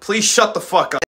Please shut the fuck up.